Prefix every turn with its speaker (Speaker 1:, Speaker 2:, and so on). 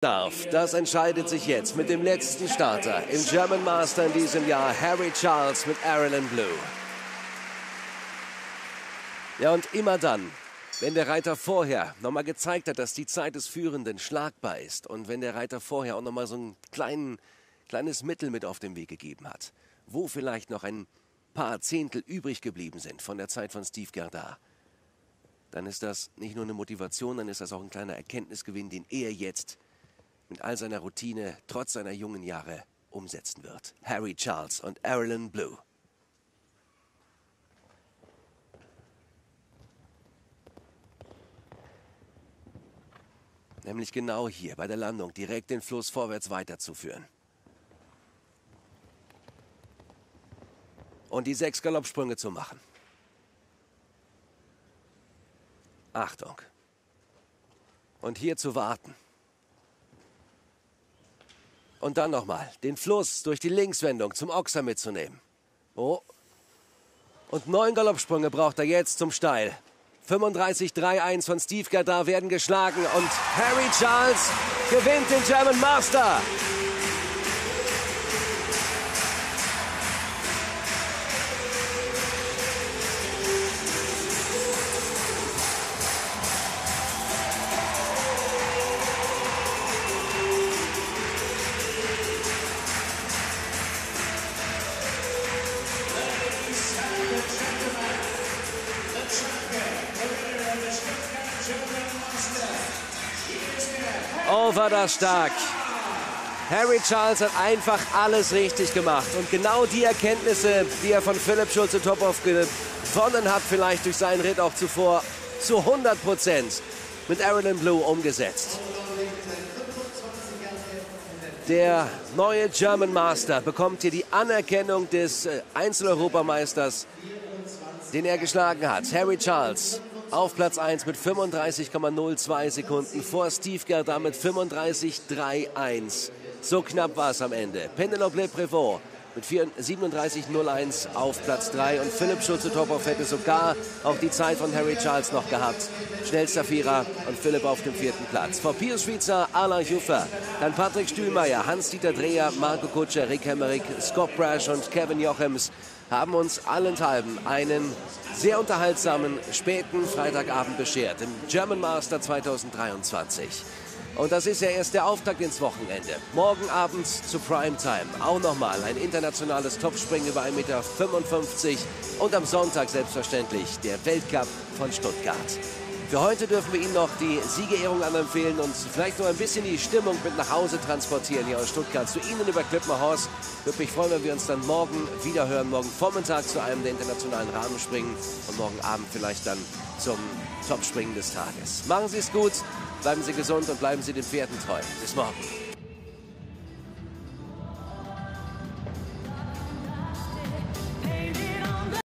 Speaker 1: darf, das entscheidet sich jetzt mit dem letzten Starter im German Master in diesem Jahr, Harry Charles mit Arilyn Blue. Ja, und immer dann, wenn der Reiter vorher nochmal gezeigt hat, dass die Zeit des Führenden schlagbar ist und wenn der Reiter vorher auch nochmal so ein kleinen, kleines Mittel mit auf den Weg gegeben hat, wo vielleicht noch ein paar Zehntel übrig geblieben sind von der Zeit von Steve Gerdard, dann ist das nicht nur eine Motivation, dann ist das auch ein kleiner Erkenntnisgewinn, den er jetzt mit all seiner Routine trotz seiner jungen Jahre umsetzen wird. Harry Charles und Arilyn Blue. Nämlich genau hier bei der Landung direkt den Fluss vorwärts weiterzuführen. Und die sechs Galoppsprünge zu machen. Achtung. Und hier zu warten. Und dann nochmal den Fluss durch die Linkswendung zum Ochser mitzunehmen. Oh. Und neun Galoppsprünge braucht er jetzt zum Steil. 35-3-1 von Steve Gardar werden geschlagen und Harry Charles gewinnt den German Master. Oh, war das stark. Harry Charles hat einfach alles richtig gemacht. Und genau die Erkenntnisse, die er von Philipp Schulze-Topov gewonnen hat, vielleicht durch seinen Ritt auch zuvor, zu 100 Prozent mit Arilyn Blue umgesetzt. Der neue German Master bekommt hier die Anerkennung des äh, Einzeleuropameisters, den er geschlagen hat. Harry Charles auf Platz 1 mit 35,02 Sekunden vor Steve Gerda mit 35,31. So knapp war es am Ende. Penelope Prévost mit 37,01 auf Platz 3 und Philipp Schulze-Topov hätte sogar auch die Zeit von Harry Charles noch gehabt. Schnellster Vierer und Philipp auf dem vierten Platz. Vor Pius Schweizer, Alain Juffer, dann Patrick Stühlmeier, Hans-Dieter Dreher, Marco Kutscher, Rick Hemmerich, Scott Brash und Kevin Jochems haben uns allenthalben einen sehr unterhaltsamen späten Freitagabend beschert im German Master 2023. Und das ist ja erst der Auftakt ins Wochenende. Morgen Abend zu Primetime auch nochmal ein internationales Topspringen über 1,55 Meter. Und am Sonntag selbstverständlich der Weltcup von Stuttgart. Für heute dürfen wir Ihnen noch die Siegerehrung anempfehlen und vielleicht noch ein bisschen die Stimmung mit nach Hause transportieren hier aus Stuttgart zu Ihnen über Klippenhorst. Würde mich freuen, wenn wir uns dann morgen wieder hören. Morgen Vormittag zu einem der internationalen Rahmenspringen und morgen Abend vielleicht dann zum Topspringen des Tages. Machen Sie es gut, bleiben Sie gesund und bleiben Sie den Pferden treu. Bis morgen.